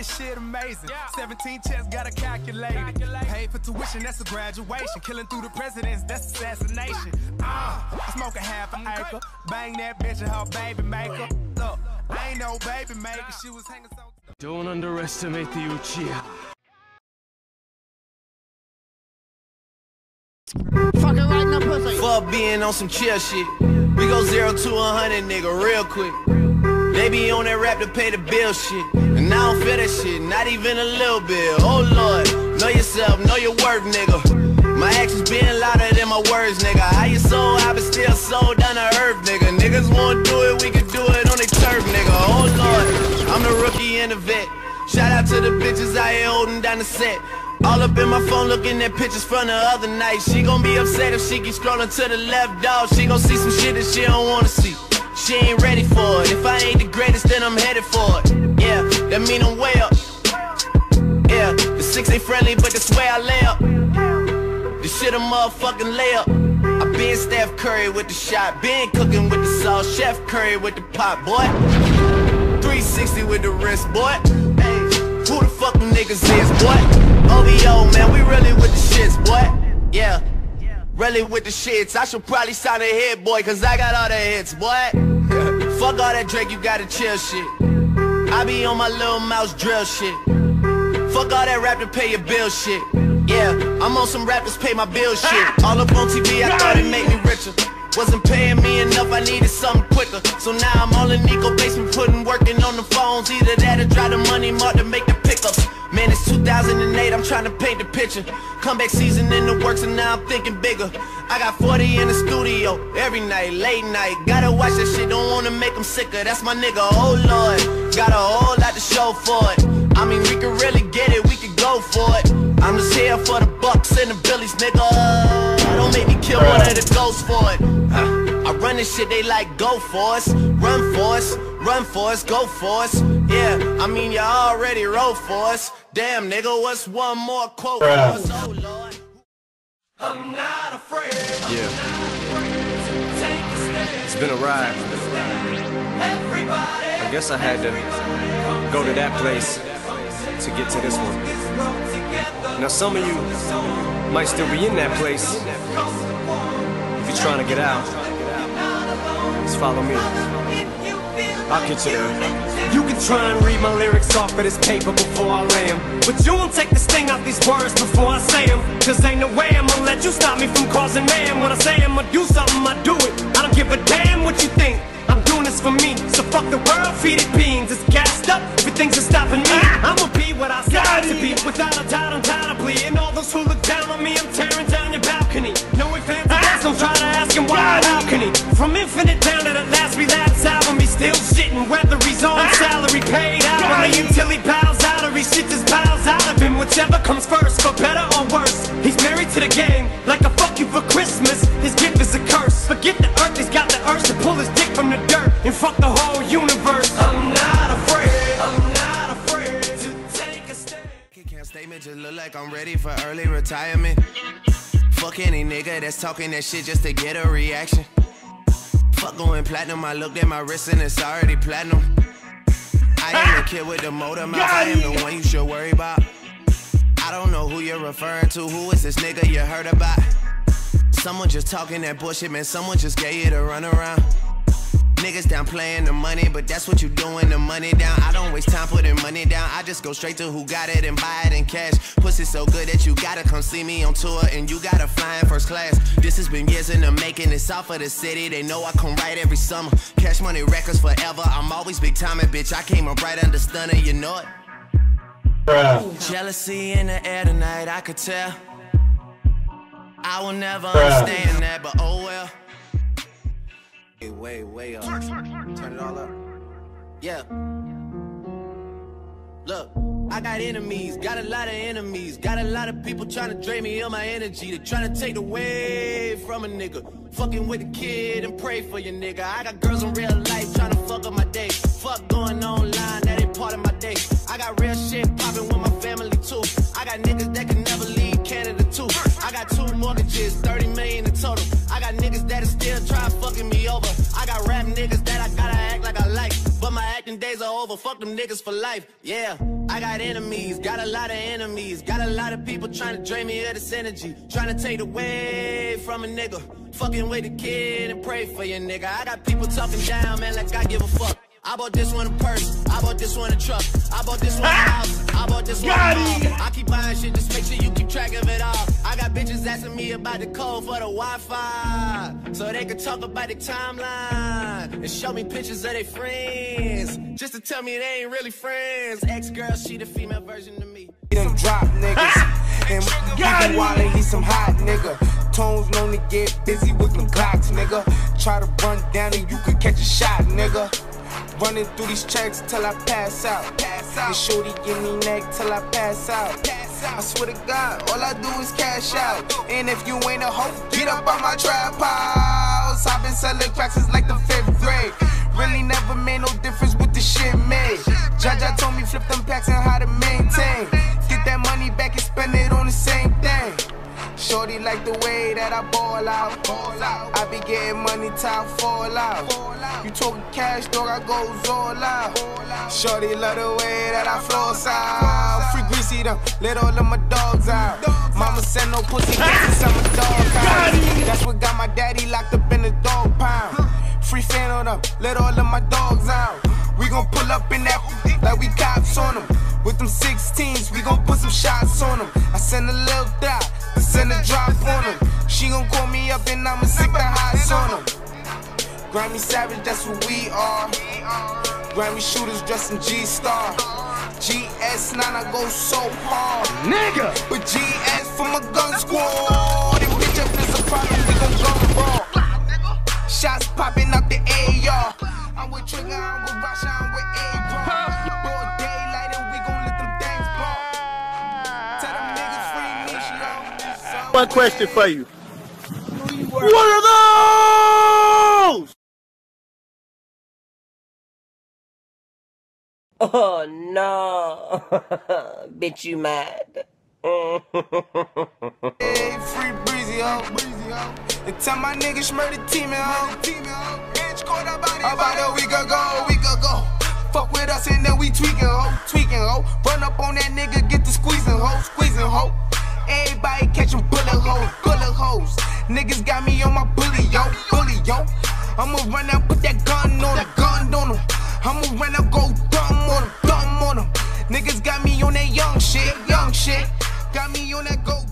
this shit amazing. 17 checks, got a calculator. Paid for tuition, that's a graduation. Killing through the presidents, that's assassination. Ah, I smoke a half an acre. Bang that bitch and her baby maker. Look, I ain't no baby maker. She was hanging so. Don't underestimate the Uchiha. Fucking right in the pussy. Fuck being on some chill shit. We go zero to a hundred, nigga, real quick. They be on that rap to pay the bill shit. And I don't feel that shit, not even a little bit. Oh lord, know yourself, know your worth, nigga. My actions being louder than my words, nigga. How you so I been still so down to earth, nigga. Niggas wanna do it, we can do it on the turf, nigga. Oh lord, I'm the rookie and the vet. Shout out to the bitches out here holding down the set. All up in my phone looking at pictures from the other night. She gon' be upset if she keep scrolling to the left, dog. She gon' see some shit that she don't wanna see. She ain't ready for it. If I ain't the greatest, then I'm headed for it. Yeah, that mean I'm way up. Yeah, the six ain't friendly, but that's where I lay up. This shit a motherfucking layup. I been Steph Curry with the shot, been cooking with the sauce, Chef Curry with the pot, boy. 360 with the wrist, boy. Hey, who the fuck them niggas is, boy? OVO, man, we really with the shits, boy. Yeah, really with the shits. I should probably sign a hit, boy, cause I got all the hits, boy. Fuck all that Drake, you gotta chill shit. I be on my Lil Mouse drill shit. Fuck all that rap to pay your bill shit. Yeah, I'm on some rappers pay my bill shit. All up on TV, I thought it made me richer. Wasn't paying me enough, I needed something quicker. So now I'm all in Nico basement, putting working on the phones. Either trying to paint the picture. Comeback season in the works, and now I'm thinking bigger. I got 40 in the studio every night, late night. Gotta watch that shit, don't wanna make them sicker. That's my nigga, oh lord. Got a whole lot to show for it. I mean, we can really get it, we can go for it. I'm just here for the bucks and the billies, nigga. Don't make me kill one of the ghosts for it. I run this shit, they like go for us, run for us, run for us, go for us. Yeah, I mean you already wrote for us. Damn, nigga, what's one more quote? Oh Lord. I'm not afraid. Yeah. It's been a ride. I guess I had to go to that place to get to this one. Now some of you might still be in that place. If you're trying to get out, just follow me. I'll get you can try and read my lyrics off of this paper before I lay 'em, But you won't take the sting out these words before I say 'em. Cause ain't no way I'ma let you stop me from causing man. When I say I'ma do something, I do it. I don't give a damn what you think. I'm doing this for me. So fuck the world, feed it beans. It's gassed up, everything's are stopping me. I'ma be what I said to be. Without a doubt, undoubtedly. And all those who look down on me, I'm tearing down your balcony. No or buts, don't try to ask him why, how can he? From infinite down Whichever comes first, for better or worse. He's married to the game, like a fuck you for Christmas. His gift is a curse. Forget the earth, he's got the urge to pull his dick from the dirt and fuck the whole universe. I'm not afraid, I'm not afraid to take a stand. Can't statement just look like I'm ready for early retirement. Fuck any nigga that's talking that shit just to get a reaction. Fuck going platinum, I looked at my wrist and it's already platinum. I am the kid with the motor mouth, I am the one you should worry about. I don't know who you're referring to, who is this nigga you heard about? Someone just talking that bullshit, man, someone just gave you the run around. Niggas down playing the money, but that's what you doing, the money down. I don't waste time putting money down. I just go straight to who got it and buy it in cash. Pussy so good that you gotta come see me on tour and you gotta fly in first class. This has been years in the making. It's off of the city. They know I come right every summer. Cash money records forever. I'm always big time and bitch. I came up right under Stunna, you know it. Jealousy in the air tonight, I could tell. I will never understand that, but oh well. Way, way, way up. Turn it all up. Yeah. Look, I got enemies, got a lot of enemies, got a lot of people trying to drain me of my energy. They trying to take away from a nigga. Fucking with a kid and pray for your nigga. I got girls in real life trying to fuck up my day. Fuck going online, that ain't part of my day. I got real shit popping with my family too. I got niggas that can never leave Canada too. I got two mortgages, 30 million in total. I got niggas that still try fucking me over. I got rap niggas that I gotta act like I like, but my acting days are over. fuck them niggas for life. Yeah, I got enemies, got a lot of enemies. Got a lot of people trying to drain me of this energy. Trying to take away from a nigga. Fucking with the kid and pray for your nigga. I got people talking down, man, like I give a fuck. I bought this one a purse. I bought this one a truck. I bought this one a house. I bought this one a car. I keep buying shit, just make sure you keep track of it all. I got bitches asking me about the code for the Wi-Fi. So they can talk about the timeline. And show me pictures of their friends. Just to tell me they ain't really friends. Ex-girl, she the female version of me. Them drop niggas. and even Wally, he some hot nigga. Tones known to get busy with them Glocks, nigga. Try to run down and you could catch a shot, nigga. Running through these checks till I pass out. Pass out. And shorty give me neck till I pass out. Pass out. I swear to God, all I do is cash out. And if you ain't a hoe, get up on my trap house. I've been selling cracks since like the fifth grade. Really never made no difference with the shit made. Jaja told me flip them packs and how to maintain. Shorty like the way that I ball out. Ball out. I be getting money I fall out. You talking cash, dog, I goes all out. Shorty love the way that I floss out. Free greasy them, let all of my dogs out. Mama send no pussy, guess I'm a dog out. That's what got my daddy locked up in the dog pound. Free fan on them, let all of my dogs out. We gon' pull up in that me up and I'ma stick the hots on them. Grammy Savage, that's what we are. Grammy shooters dressed in G-Star. GS9, I go so hard. Nigga! But GS for my gun squad. And bitch, if there's a problem, we gon' gun ball. Shots popping out the AR. I'm with Trigger, I'm with Rasha, I'm with A-Ball. Broad daylight and we gon' let them things ball. Tell them niggas free me, yo. One question for you. What are those? Oh no. Bitch, you mad. Hey, free breezy, ho. Breezy, ho. And tell my niggas murder team, ho. Bitch, caught up about a week ago, week ago. Fuck with us and then we tweaking, ho. Tweaking, ho. Run up on that nigga, get the squeezing, ho. Squeezing, ho. Everybody catch catching bullet holes, bullet holes. Niggas got me on my bully, yo, bully, yo. I'ma run out, put that gun on him, gun on him. I'ma run out, go dumb on him, dumb on him. Niggas got me on that young shit, young shit. Got me on that go.